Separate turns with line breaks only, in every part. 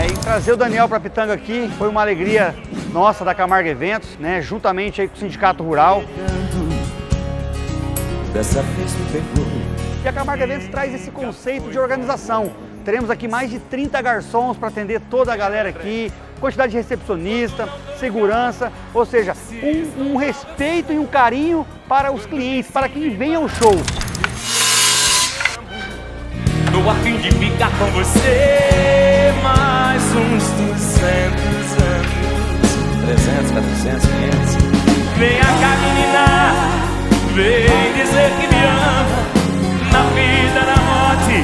É, e trazer o Daniel para Pitanga aqui foi uma alegria nossa da Camargo Eventos, né, juntamente aí com o Sindicato Rural. E a Camargo Eventos traz esse conceito de organização. Teremos aqui mais de 30 garçons para atender toda a galera aqui, quantidade de recepcionista, segurança, ou seja, um, um respeito e um carinho para os clientes, para quem vem ao show.
A fim de ficar com você mais uns 200 anos. 300, 400, 500. Vem cá, menina, vem dizer que me ama. Na vida, na morte,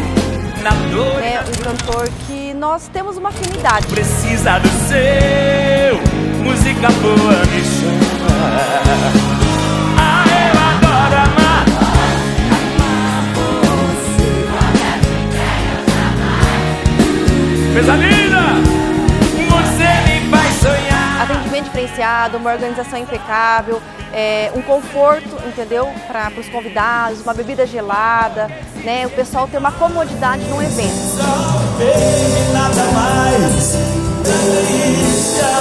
na dor.
É um cantor que nós temos uma afinidade.
Precisa do seu, música boa me chama. Coisa linda! Você me faz sonhar.
Atendimento diferenciado, uma organização impecável, é, um conforto, entendeu? Para os convidados, uma bebida gelada, né? O pessoal ter uma comodidade num evento.
Baby, nada mais. Delícia